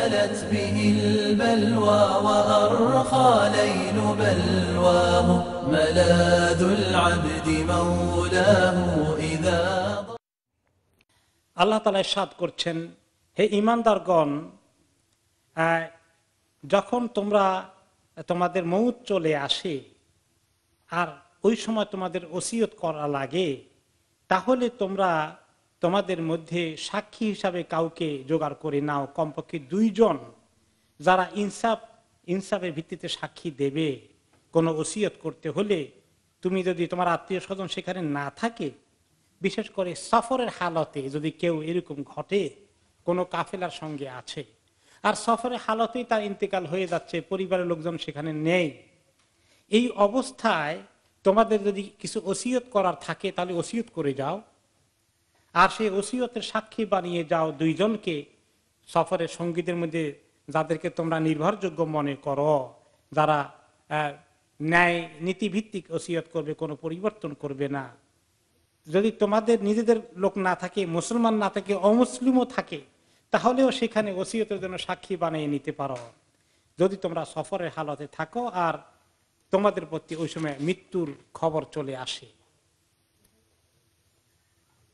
نزلت به البلوى وأرخى ليل بلواه ملاذ العبد مولاه إذا আল্লাহ তালা সাদ করছেন হে ইমানদারগণ আহ, যখন তোমরা তোমাদের মৌত চলে আসে আর ওই সময় তোমাদের ওসিয়ত করা লাগে তাহলে তোমরা তোমাদের মধ্যে সাক্ষী হিসাবে কাউকে জোগাড় করে নাও। কমপক্ষে দুইজন যারা ইনসাফ, ইনসাফের ভিত্তিতে সাক্ষী দেবে। কোনো ওসিয়ত করতে হলে তুমি যদি তোমার আত্মীয় স্বজন সেখানে না থাকে, বিশেষ করে সফরের হালতে যদি কেউ এরকম ঘটে, কোনো কাফেলার সঙ্গে আছে। আর সফরের হালতেই তার ইন্তেকাল হয়ে যাচ্ছে, পরিবারের লোকজন সেখানে নেই। এই অবস্থায় তোমাদের যদি কিছু ওসিয়ত করার থাকে, তাহলে ওসিয়ত করে যাও। আর সেই ওসিয়তের সাক্ষী বানিয়ে যাও দুইজনকে সফরের সঙ্গীদের মধ্যে যাদেরকে তোমরা নির্ভরযোগ্য মনে করো, যারা ন্যায় নীতিভিত্তিক ওসিয়ত করবে, কোনো পরিবর্তন করবে না। যদি তোমাদের নিজেদের লোক না থাকে, মুসলমান না থাকে, অমুসলিমও থাকে, তাহলেও সেখানে ওসিয়তের জন্য সাক্ষী বানিয়ে নিতে পারো। যদি তোমরা সফরের হালতে থাকো আর তোমাদের প্রতি ওই সময় মৃত্যুর খবর চলে আসে।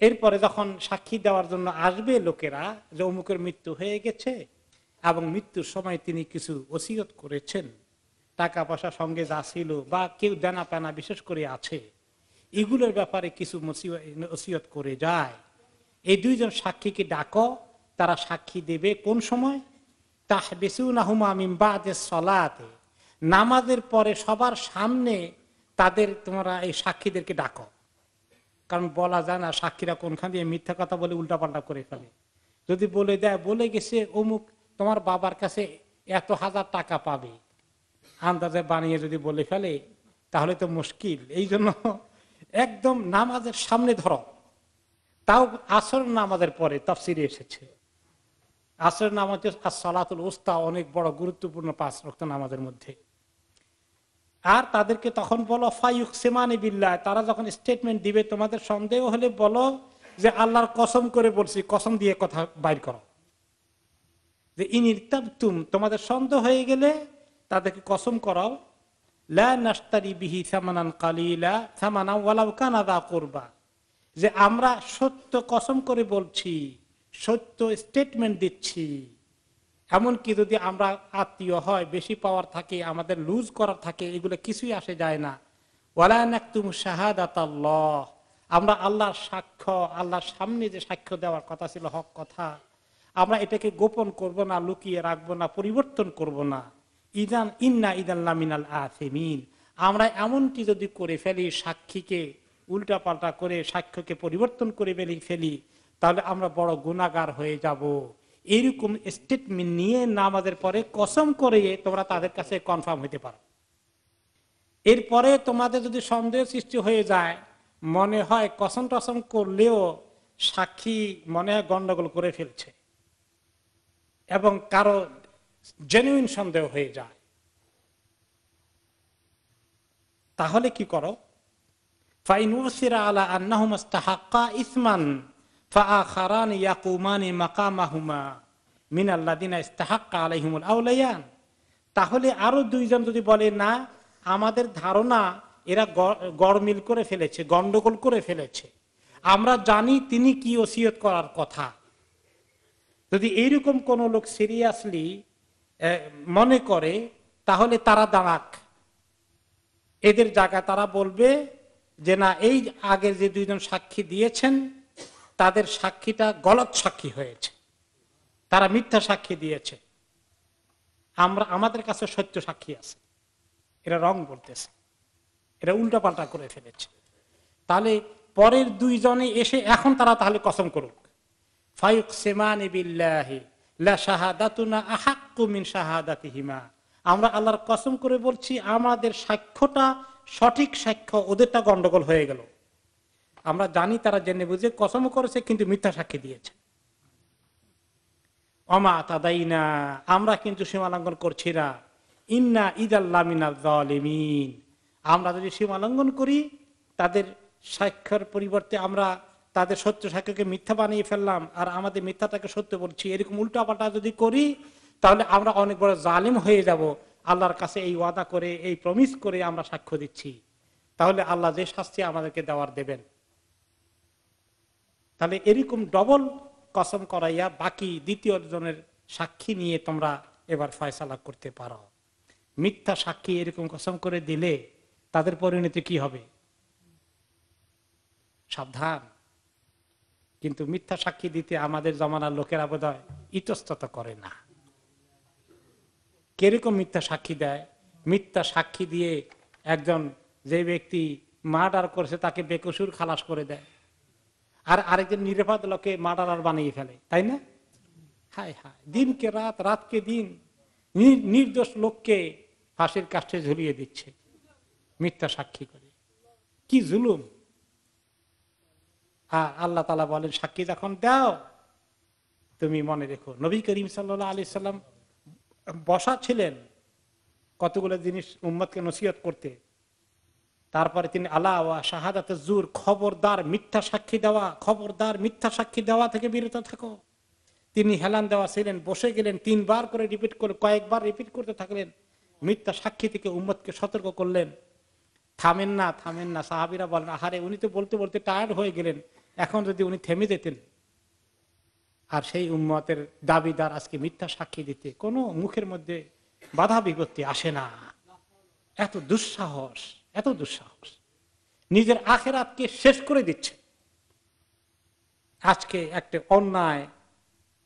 এরপরে যখন সাক্ষী দেওয়ার জন্য আসবে লোকেরা যে অমুকের মৃত্যু হয়ে গেছে এবং মৃত্যুর সময় তিনি কিছু ওসিয়ত করেছেন, টাকা পয়সা সঙ্গে যা ছিল বা কেউ দেনা পেনা বিশেষ করে আছে, এগুলোর ব্যাপারে কিছু ওসিয়ত করে যায়। এই দুইজন সাক্ষীকে ডাকো, তারা সাক্ষী দেবে কোন সময়? তাহবেসুনাহুমা মিম্বাদে সলাতে। নামাজের পরে সবার সামনে তাদের তোমরা এই সাক্ষীদেরকে ডাকো। কারণ বলা যায় না, সাক্ষীরা কোনখান দিয়ে মিথ্যা কথা বলে উল্টাপাল্টা করে ফেলে। যদি বলে দেয়, বলে গেছে, অমুক তোমার বাবার কাছে এত হাজার টাকা পাবে, আন্দাজে বানিয়ে যদি বলে ফেলে, তাহলে তো মুশকিল। এই জন্য একদম নামাজের সামনে ধরো। তাও আসর নামাজের পরে তফসিরে এসেছে। আসর নামাজ আর সলাতুল উস্তা, অনেক বড় গুরুত্বপূর্ণ পাঁচ রক্ত নামাজের মধ্যে। আর তাদেরকে তখন বলো ফাইক সেমানি বিল্লাহ, তারা যখন স্টেটমেন্ট দিবে, তোমাদের সন্দেহ হলে বলো যে আল্লাহর কসম করে বলছি, কসম দিয়ে কথা বাইর করো। যে ইনির্তাবতুম তোমাদের সন্দেহ হয়ে গেলে তাদেরকে কসম করাও। করবা। যে আমরা সত্য কসম করে বলছি, সত্য স্টেটমেন্ট দিচ্ছি। এমনকি যদি আমরা আত্মীয় হয়, বেশি পাওয়ার থাকে, আমাদের লুজ করার থাকে, এগুলো কিছুই আসে যায় না। আল্লাহ আমরা আল্লাহর সাক্ষ্য, আল্লাহর সামনে যে সাক্ষ্য দেওয়ার কথা ছিল, হক কথা, আমরা এটাকে গোপন করব না, লুকিয়ে রাখব না, পরিবর্তন করব না। ইদান, ইন্না ইদান লামিনাল আথেমিন। আমরা এমনটি যদি করে ফেলি, সাক্ষীকে উল্টা পাল্টা করে, সাক্ষ্যকে পরিবর্তন করে ফেলি ফেলি, তাহলে আমরা বড় গুণাগার হয়ে যাব। এইরকম স্টেটমেন্ট নিয়ে নামাজের পরে কসম করে তোমরা তাদের কাছে কনফার্ম হইতে পারো। এরপরে তোমাদের যদি সন্দেহ সৃষ্টি হয়ে যায়, মনে হয় কসম টসম করলেও সাক্ষী মনে হয় গন্ডগোল করে ফেলছে এবং কারও জেনুইন সন্দেহ হয়ে যায়। তাহলে কি করো? ফাইনুসিরা আলা আন্নাহুমাস্তাহাক্কা ইসমান আউলায়ান তাহলে আরও দুইজন যদি বলে, না, আমাদের ধারণা এরা গড়মিল করে ফেলেছে, গন্ডগোল করে ফেলেছে। আমরা জানি তিনি কি ওসিয়ত করার কথা। যদি এইরকম কোন লোক সিরিয়াসলি মনে করে, তাহলে তারা দাঁড়াক। এদের জায়গা তারা বলবে যে, না, এই আগে যে দুইজন সাক্ষী দিয়েছেন তাদের সাক্ষীটা গলত সাক্ষী হয়েছে। তারা মিথ্যা সাক্ষী দিয়েছে। আমরা, আমাদের কাছে সত্য সাক্ষী আছে। এরা রং বলতেছে। এরা উল্টা পাল্টা করে ফেলেছে। তাহলে পরের দুইজনে এসে এখন তারা তাহলে কসম করুক। ফায়ুক সেমান আমরা আল্লাহর কসম করে বলছি, আমাদের সাক্ষ্যটা সঠিক সাক্ষ্য ওদেরটা গন্ডগোল হয়ে গেল। আমরা জানি তারা জেনে বুঝে কসম করেছে, কিন্তু মিথ্যা সাক্ষী দিয়েছে। অমা তাদাই না আমরা কিন্তু সীমা লঙ্ঘন করছি না। ইন্না ইদাল্লামিন আমরা যদি সীমা লঙ্ঘন করি, তাদের সাক্ষর পরিবর্তে আমরা তাদের সত্য সাক্ষ্যকে মিথ্যা বানিয়ে ফেললাম, আর আমাদের মিথ্যাটাকে সত্য বলছি, এরকম উল্টাপাল্টা যদি করি, তাহলে আমরা অনেক বড় জালিম হয়ে যাব। আল্লাহর কাছে এই ওয়াদা করে, এই প্রমিস করে আমরা সাক্ষ্য দিচ্ছি। তাহলে আল্লাহ যে শাস্তি আমাদেরকে দেওয়ার দেবেন। তাহলে এরকম ডবল কসম করাইয়া বাকি দ্বিতীয় জনের সাক্ষী নিয়ে তোমরা এবার ফয়সালা করতে পারো। মিথ্যা সাক্ষী এরকম কসম করে দিলে তাদের পরিণতি কি হবে? সাবধান। কিন্তু মিথ্যা সাক্ষী দিতে আমাদের জমানার লোকেরা বোধ ইতস্তত করে না। কীরকম মিথ্যা সাক্ষী দেয়? মিথ্যা সাক্ষী দিয়ে একজন যে ব্যক্তি মার্ডার করেছে তাকে বেকসুর খালাস করে দেয়। আর আরেকজন নিরাপদ লোকে মার্ডার বানিয়ে ফেলে, তাই না? হায় হায়, দিনকে রাত, রাতকে দিন নির্দোষ লোককে ফাঁসির কাছে ঝুলিয়ে দিচ্ছে, মিথ্যা সাক্ষী করে। কি জুলুম? আর আল্লাহ তালা বলেন, সাক্ষী যখন দাও, তুমি মনে রেখো, নবী করিম সাল্লা আলি সাল্লাম বসা ছিলেন কতগুলো জিনিস উম্মদকে নসিহত করতে। তারপরে তিনি আল্লাহ শাহাদাতে জুর, খবরদার, মিথ্যা সাক্ষী দেওয়া, খবরদার, মিথ্যা সাক্ষী দেওয়া থেকে বিরত থাকো। তিনি হেলান দেওয়া ছিলেন, বসে গেলেন, তিনবার করে রিপিট করে কয়েকবার রিপিট করতে থাকলেন, মিথ্যা সাক্ষী থেকে উম্মদকে সতর্ক করলেন। থামেন না থামেন না, সাহাবিরা বলেন, আহারে, উনি তো বলতে বলতে টায়ার্ড হয়ে গেলেন, এখন যদি উনি থেমে যেতেন। আর সেই উম্মতের দাবিদার আজকে মিথ্যা সাক্ষী দিতে, কোনো মুখের মধ্যে বাধা বিপত্তি আসে না। এত দুঃসাহস। এত দুঃসাহস। নিজের আখেরাতকে শেষ করে দিচ্ছে। আজকে একটা অন্যায়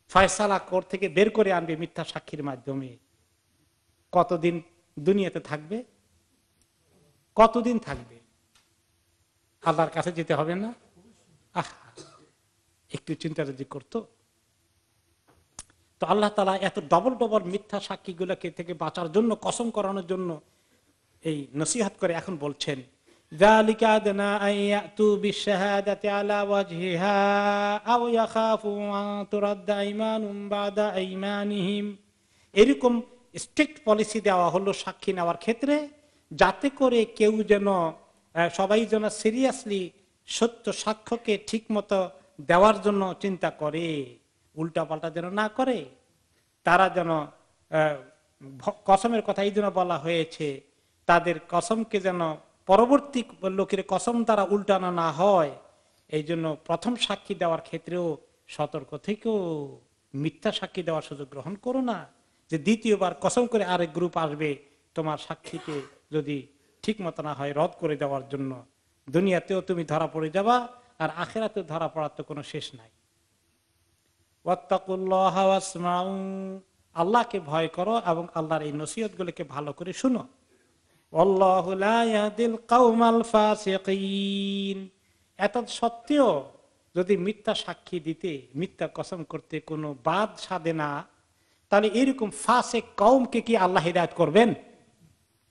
ফয়সালা কোর থেকে বের করে আনবে মিথ্যা সাক্ষীর মাধ্যমে। কতদিন দুনিয়াতে থাকবে? কতদিন থাকবে? আল্লাহর কাছে যেতে হবে না? আহ, একটু চিন্তা যদি করতো। তো আল্লাহ তালা এত ডবল ডবল মিথ্যা সাক্ষীগুলোকে থেকে বাঁচার জন্য, কসম করানোর জন্য এই নসিহাত করে এখন বলছেন এরকম স্ট্রিক্ট পলিসি দেওয়া হলো সাক্ষী নেওয়ার ক্ষেত্রে, যাতে করে কেউ যেন সবাই যেন সিরিয়াসলি সত্য সাক্ষ্যকে ঠিক মতো দেওয়ার জন্য চিন্তা করে উল্টা পাল্টা যেন না করে। তারা যেন কসমের কথা এই জন্য বলা হয়েছে তাদের কসমকে যেন পরবর্তী লোকের কসম তারা উল্টানো না হয়, এই জন্য প্রথম সাক্ষী দেওয়ার ক্ষেত্রেও সতর্ক থেকেও মিথ্যা সাক্ষী দেওয়ার সুযোগ গ্রহণ করো না। যে দ্বিতীয়বার কসম করে আরেক গ্রুপ আসবে, তোমার সাক্ষীকে যদি ঠিক মতো না হয় রদ করে দেওয়ার জন্য। দুনিয়াতেও তুমি ধরা পড়ে যাবা, আর আখেরাতেও ধরা পড়ার তো কোনো শেষ নাই। আল্লাহকে ভয় করো এবং আল্লাহর এই নসিহত গুলিকে ভালো করে শুনো। এত সত্ত্বেও যদি মিথ্যা সাক্ষী দিতে, মিথ্যা কসম করতে কোনো বাদ সাধে না, তাহলে এরকম ফাঁসে কৌমকে কি আল্লাহ হৃদায়ত করবেন?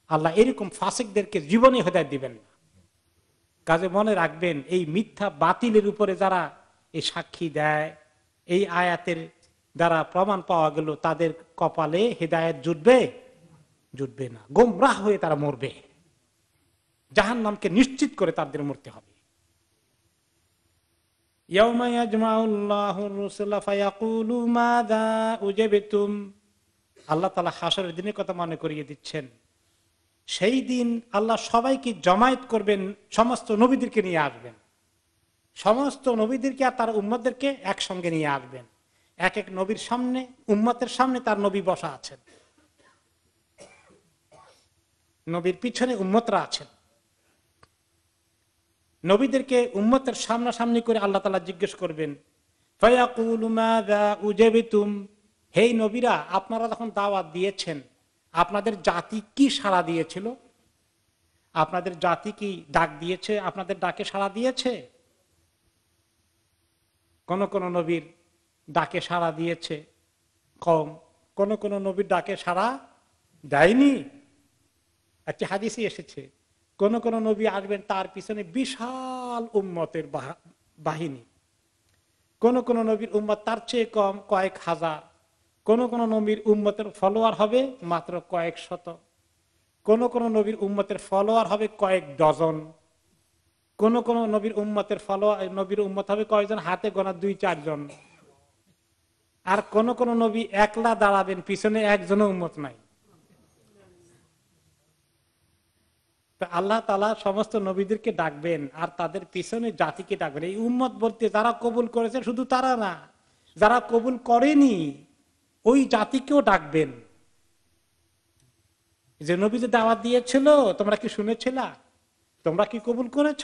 আল্লাহ এরকম ফাঁসেকদেরকে জীবনে হৃদায়ত দিবেন না। কাজে মনে রাখবেন, এই মিথ্যা বাতিলের উপরে যারা এই সাক্ষী দেয়, এই আয়াতের দ্বারা প্রমাণ পাওয়া গেল, তাদের কপালে হৃদায়ত জুটবে। জুটবে না। গোমরাহ হয়ে তারা মরবে। জাহান নামকে নিশ্চিত করে তাদের মরতে হবে। আল্লাহ তালা হাসরের দিনের কথা মনে করিয়ে দিচ্ছেন। সেই দিন আল্লাহ সবাইকে জমায়েত করবেন, সমস্ত নবীদেরকে নিয়ে আসবেন। সমস্ত নবীদেরকে আর তার উম্মতদেরকে একসঙ্গে নিয়ে আসবেন। এক এক নবীর সামনে, উম্মতের সামনে তার নবী বসা আছেন। নবীর পিছনে উম্মতরা আছেন। নবীদেরকে উম্মতের সামনাসামনি করে আল্লাহ তালা জিজ্ঞেস করবেন হেই নবীরা, আপনারা যখন দাওয়াত দিয়েছেন, আপনাদের জাতি কি সাড়া দিয়েছিল? আপনাদের জাতি কি ডাক দিয়েছে? আপনাদের ডাকে সাড়া দিয়েছে? কোন কোন নবীর ডাকে সাড়া দিয়েছে কম, কোন কোন নবীর ডাকে সাড়া দেয়নি? একটি হাদিসই এসেছে, কোন কোন নবী আসবেন তার পিছনে বিশাল উম্মতের বাহিনী। কোন কোন নবীর উম্মত তার চেয়ে কম কয়েক হাজার। কোন কোন নবীর উম্মতের ফলোয়ার হবে মাত্র কয়েক শত। কোন কোন নবীর উম্মতের ফলোয়ার হবে কয়েক ডজন। কোন কোন নবীর উম্মতের ফলো নবীর উম্মত হবে কয়েকজন হাতে গোনা দুই চারজন। আর কোন কোন নবী একলা দাঁড়াবেন, পিছনে একজনও উম্মত নাই। আল্লাহ তালা সমস্ত নবীদেরকে ডাকবেন আর তাদের পিছনে জাতিকে ডাকবেন। এই উম্মত বলতে যারা কবুল করেছে শুধু তারা না, যারা কবুল করেনি, ওই জাতিকেও ডাকবেন। যে নবীতে দাওয়াত দিয়েছিল, তোমরা কি শুনেছিলা? তোমরা কি কবুল করেছ?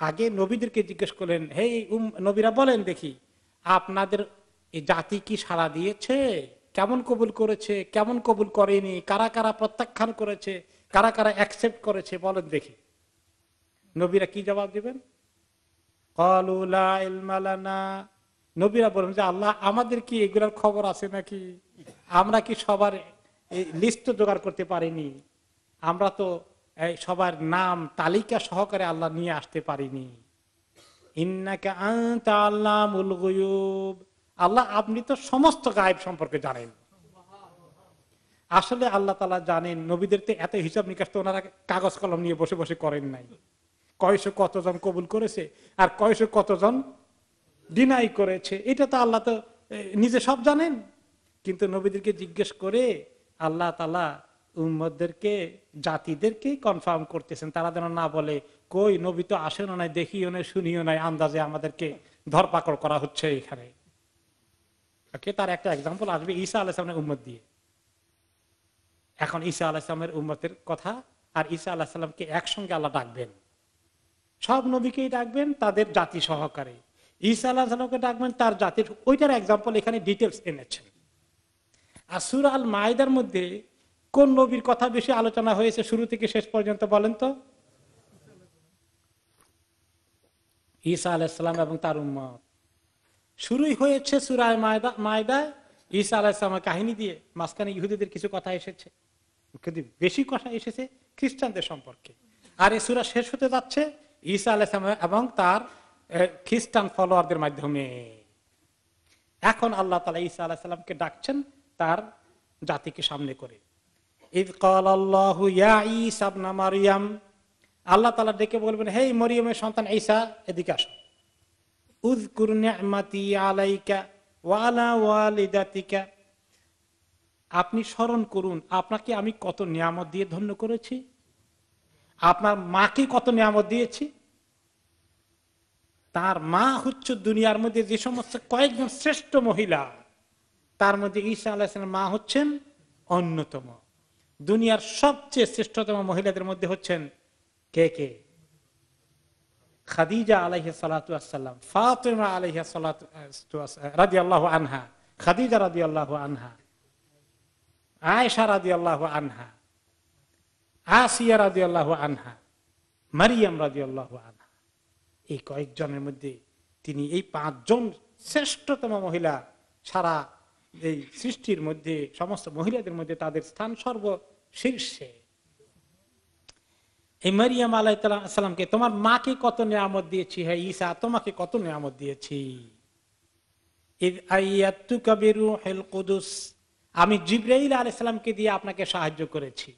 আগে নবীদেরকে জিজ্ঞেস করলেন, হে নবীরা বলেন দেখি, আপনাদের এই জাতি কি সাড়া দিয়েছে? কেমন কবুল করেছে? কেমন কবুল করেনি? কারা কারা প্রত্যাখ্যান করেছে? কারা কারা অ্যাকসেপ্ট করেছে বলেন দেখি। নবীরা কি জবাব দেবেন? নবীরা বলেন যে, আল্লাহ আমাদের কি এগুলোর খবর আছে নাকি? আমরা কি সবার লিস্ট জোগাড় করতে পারিনি? আমরা তো সবার নাম তালিকা সহকারে আল্লাহ নিয়ে আসতে পারিনি। আল্লাহ আপনি তো সমস্ত গায়েব সম্পর্কে জানেন। আসলে আল্লাহ তালা জানেন, নবীদের তো এত হিসাব নিকাশ তো ওনারা কাগজ কলম নিয়ে বসে বসে করেন নাই। কয়শো কতজন কবুল করেছে আর কয়শো কতজন ডিনাই করেছে, এটা তো আল্লাহ তো নিজে সব জানেন। কিন্তু নবীদেরকে জিজ্ঞেস করে আল্লাহ তালা উম্মদদেরকে জাতিদেরকে কনফার্ম করতেছেন। তারা যেন না বলে, কই, নবী তো আসেনও নাই, দেখিও নাই, শুনিও নাই, আন্দাজে আমাদেরকে ধরপাকড় করা হচ্ছে এখানে। ওকে, তার একটা এক্সাম্পল আসবে ঈসা আলাইসলামের উম্মত দিয়ে। এখন ঈসা আলাহিসামের উম্মতের কথা আর ঈসা আলাহিসাল্লামকে একসঙ্গে আল্লাহ ডাকবেন। সব নবীকেই ডাকবেন, তাদের জাতি সহকারে। ঈসা আল্লাহ সাল্লামকে ডাকবেন, তার জাতির ওইটার এক্সাম্পল এখানে ডিটেলস এনেছেন। আর সুর আল মায়দার মধ্যে কোন নবীর কথা বেশি আলোচনা হয়েছে শুরু থেকে শেষ পর্যন্ত বলেন তো? ঈসা আলাহিসাম এবং তার উম্মত। শুরুই হয়েছে সুরায় মায়দা মায়দায় ঈসা আলাহিসামের কাহিনী দিয়ে। মাঝখানে ইহুদিদের কিছু কথা এসেছে। কিন্তু বেশি কথা এসেছে খ্রিস্টানদের সম্পর্কে। আর এই সুরা শেষ হতে যাচ্ছে ঈসা আলাহিসাম এবং তার খ্রিস্টান ফলোয়ারদের মাধ্যমে। এখন আল্লাহ তালা ঈসা আলাহিসাল্লামকে ডাকছেন তার জাতিকে সামনে করে। ঈদ আল্লাহ মারিয়াম। আল্লাহ তালা ডেকে বলবেন হে মরিয়মের সন্তান ঈসা, এদিকে আসো। উজকুর আলাইকা ওয়ালা ওয়ালিদাতিকা আপনি স্মরণ করুন, আপনাকে আমি কত নিয়ামত দিয়ে ধন্য করেছি? আপনার মাকে কত নিয়ামত দিয়েছি? তার মা হচ্ছে দুনিয়ার মধ্যে যে সমস্ত কয়েকজন শ্রেষ্ঠ মহিলা, তার মধ্যে ঈশা আলাহিসের মা হচ্ছেন অন্যতম। দুনিয়ার সবচেয়ে শ্রেষ্ঠতম মহিলাদের মধ্যে হচ্ছেন কে কে? খাদিজা আলাইহ সালাতাম ফাতেমা আলাইহ আল্লাহ আনহা, খাদিজা রাজি আল্লাহ আনহা। আয়সা রাজি আল্লাহ আনহা, আসিয়া রাজি আল্লাহ আনহা, মারিয়াম রাজি আল্লাহ আনহা। এই কয়েকজনের মধ্যে তিনি এই পাঁচজন শ্রেষ্ঠতম মহিলা সারা এই সৃষ্টির মধ্যে, সমস্ত মহিলাদের মধ্যে তাদের স্থান সর্ব শীর্ষে এই মারিয়াম আলাইসালামকে তোমার মাকে কত নিয়ামত দিয়েছি হ্যাঁ ঈসা? তোমাকে কত নিয়ামত দিয়েছি? আমি জিব্রাইল আলাইসালামকে দিয়ে আপনাকে সাহায্য করেছি।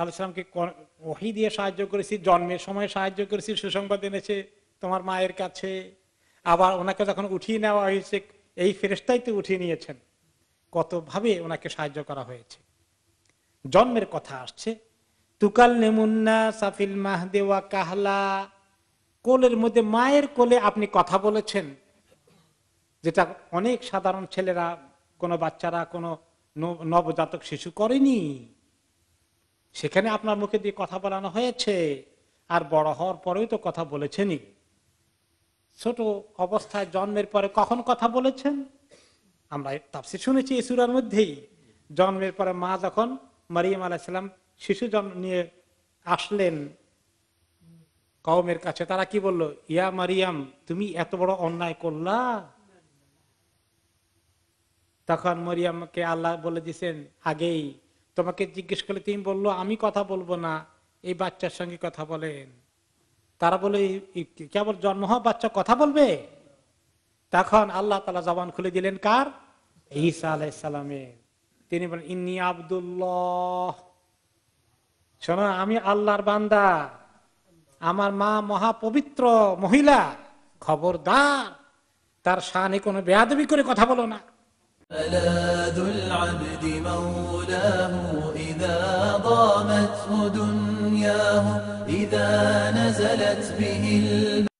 আলাইসালামকে ওহি দিয়ে সাহায্য করেছি, জন্মের সময় সাহায্য করেছি, সুসংবাদ এনেছে তোমার মায়ের কাছে। আবার ওনাকে যখন উঠিয়ে নেওয়া হয়েছে, এই ফেরেস্তাই তো উঠিয়ে নিয়েছেন। কতভাবে ওনাকে সাহায্য করা হয়েছে? জন্মের কথা আসছে। তুকাল নেমুন্না সাফিল মাহদেওয়া কাহলা। কোলের মধ্যে মায়ের কোলে আপনি কথা বলেছেন। যেটা অনেক সাধারণ ছেলেরা, কোনো বাচ্চারা, কোনো নবজাতক শিশু করেনি। সেখানে আপনার মুখে দিয়ে কথা বলানো হয়েছে, আর বড় হওয়ার পরেও তো কথা বলেছেনই। ছোট অবস্থায় জন্মের পরে কখন কথা বলেছেন? আমরা তাপসি শুনেছি এই সুরার মধ্যেই। জন্মের পরে মা যখন মারিয়াম আলাহিসাম শিশু জন্ম নিয়ে আসলেন, কওমের কাছে তারা কি বলল, ইয়া মারিয়াম, তুমি এত বড় অন্যায় করলা? তখন মরিয়ামকে আল্লাহ বলে দিছেন, আগেই তোমাকে জিজ্ঞেস করলে তুমি বলল, আমি কথা বলব না। এই বাচ্চার সঙ্গে কথা বলেন। তারা বলে কেবল জন্ম হওয়া বাচ্চা কথা বলবে? তখন আল্লাহ তালা জবান খুলে দিলেন, কার? ঈসা আলাইসালামের তিনি বলেন, ইন্নি আবদুল্লাহ। শোনো, আমি আল্লাহর বান্দা। আমার মা মহাপবিত্র মহিলা, খবরদার। তার শানে কোনো বেয়াদবি করে কথা বলো না। ملاذ العبد مولاه إذا ضامته دنياه إذا نزلت به